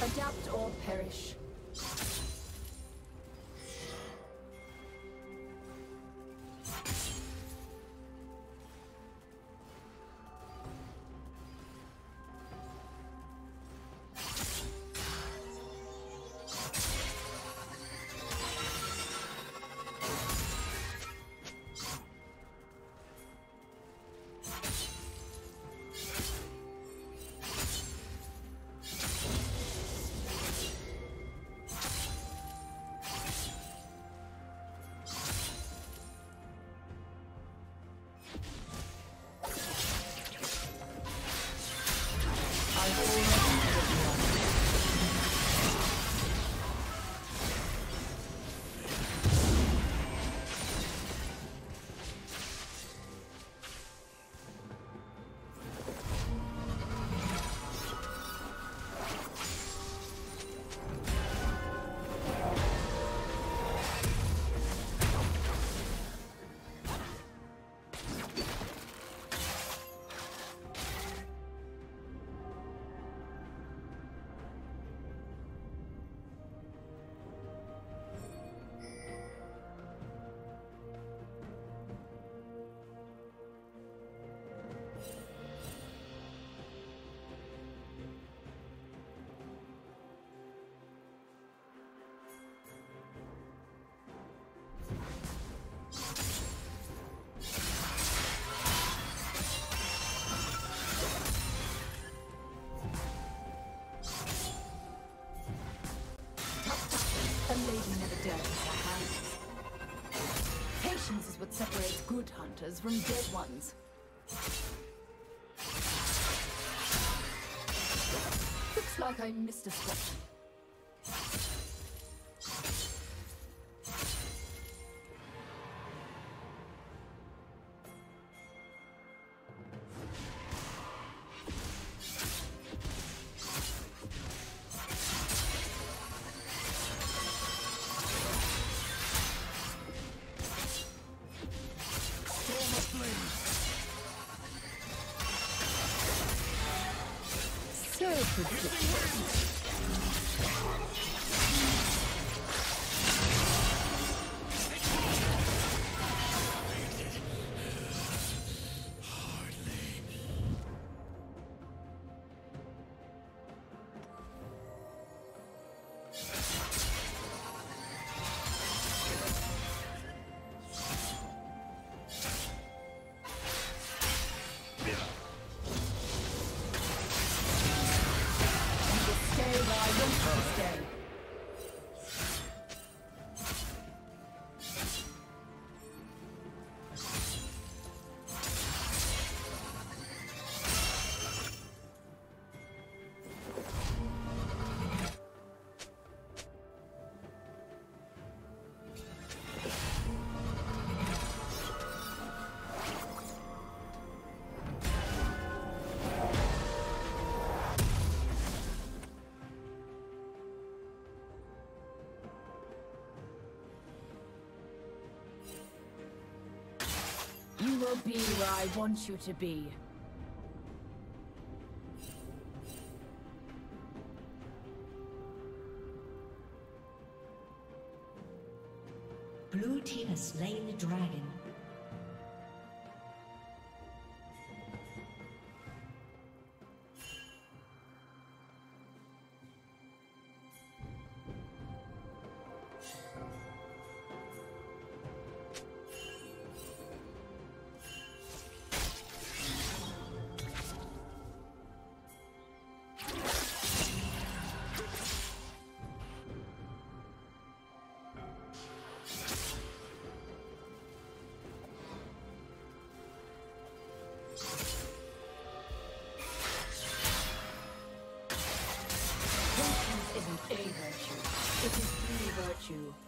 Adapt or perish. Patience is what separates good hunters from dead ones. Looks like I missed a spot. Yeah. Will be where I want you to be. Blue team has slain the dragon. A virtue. It is the virtue.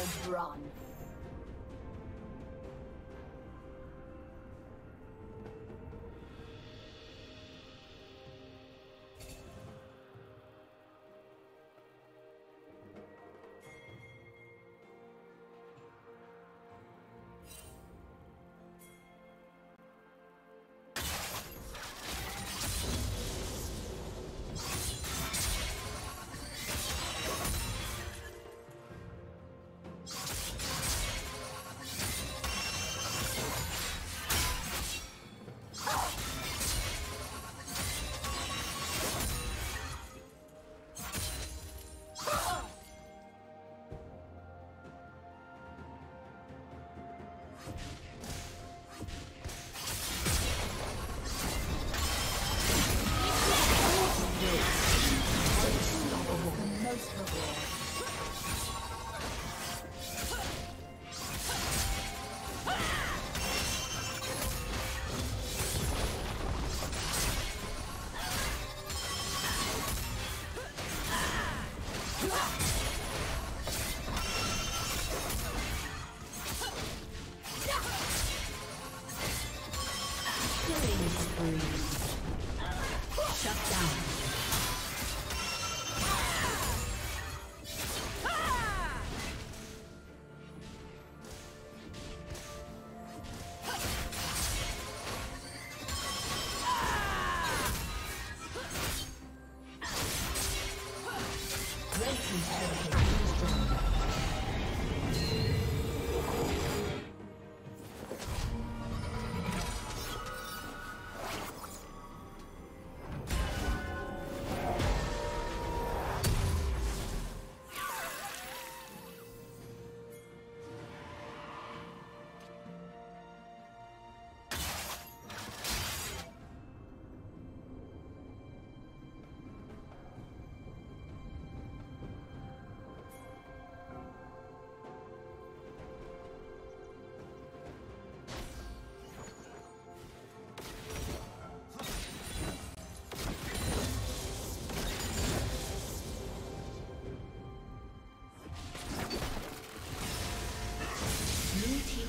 Cowards run.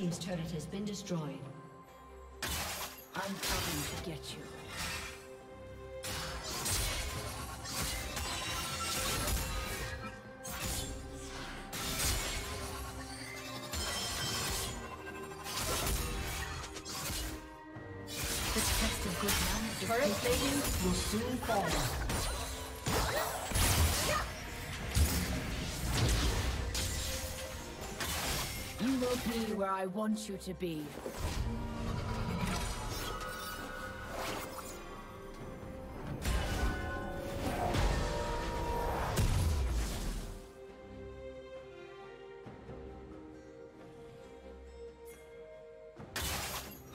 Team's turret has been destroyed. I'm coming to get you. The test of good manners will soon fall. Be where I want you to be.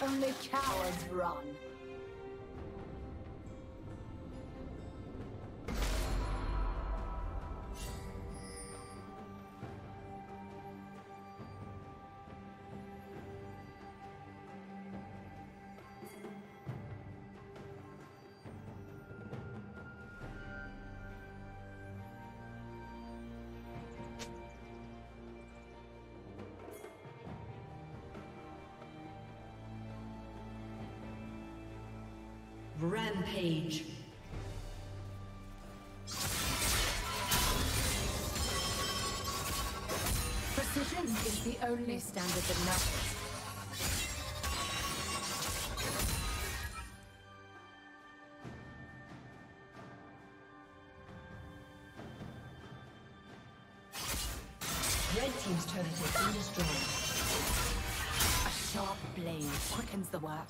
Only cowards run. Rampage. Precision is the only standard that matters. Red Team's turret has been destroyed. A sharp blade quickens the work.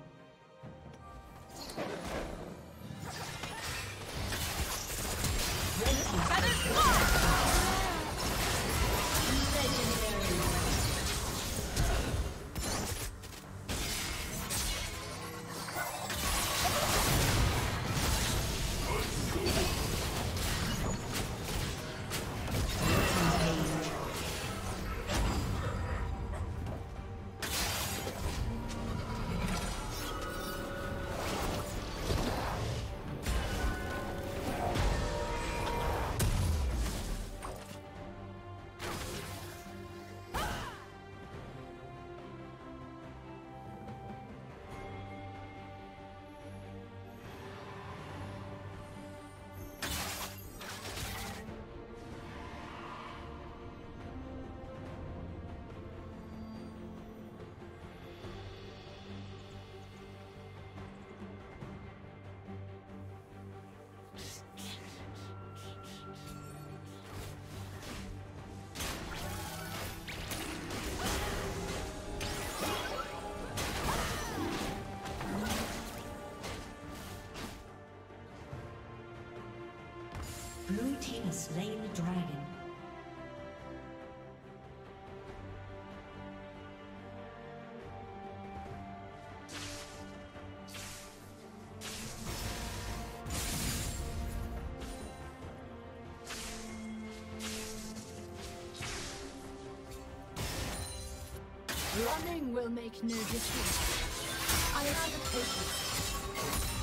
Has slain the dragon. Running will make no difference. I have the patience.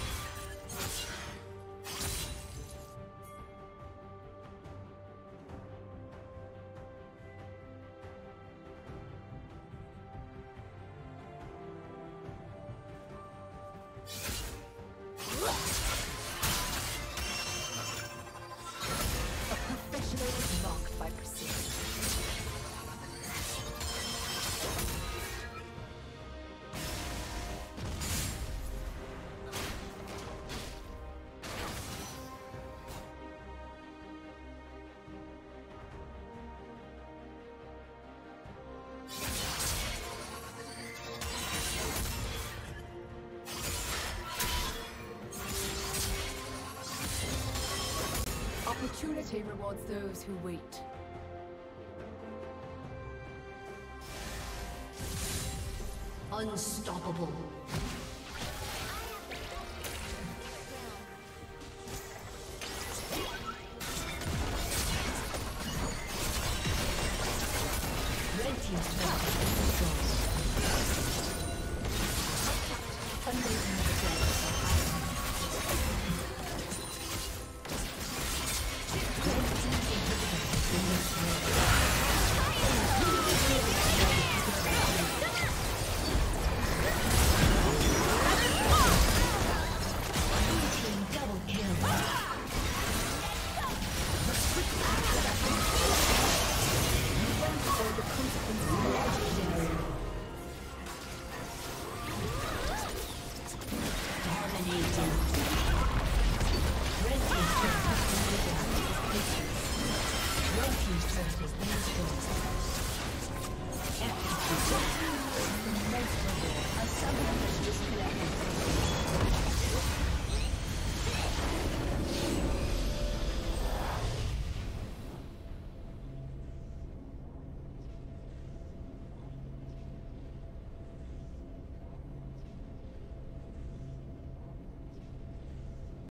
Opportunity rewards those who wait. Unstoppable.